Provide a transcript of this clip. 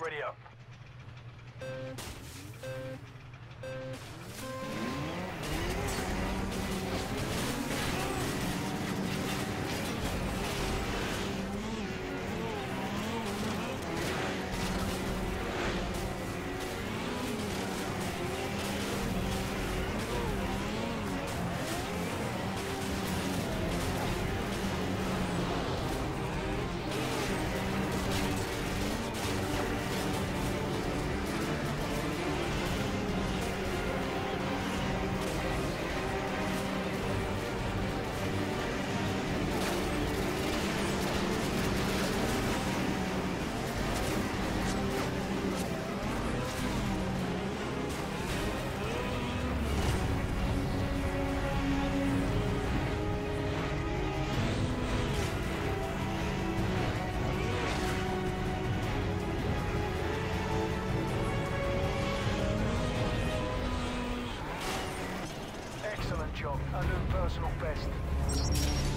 Ready up. Job. A new personal best.